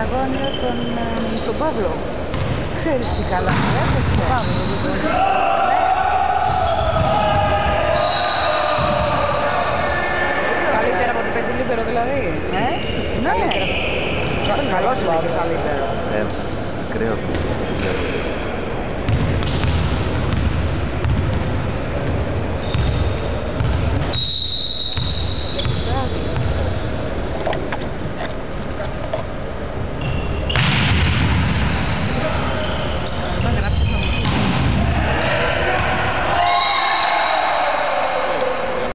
Διαγώνιο τον, τον Παύλο. Ξέρεις τι καλά. Τον Παύλο. Καλύτερα από την Πετζιλίπερο δηλαδή. Ναι. Ναι. Καλύτερα. Καλός είναι καλύτερο. Ε, κρέο.